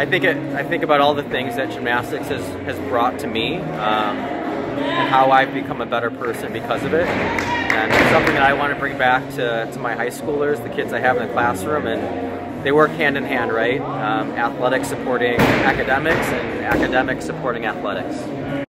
I think it, I think about all the things that gymnastics has, has brought to me um, and how I've become a better person because of it. And it's something that I want to bring back to, to my high schoolers, the kids I have in the classroom, and they work hand in hand, right? Um, athletics supporting academics and academics supporting athletics.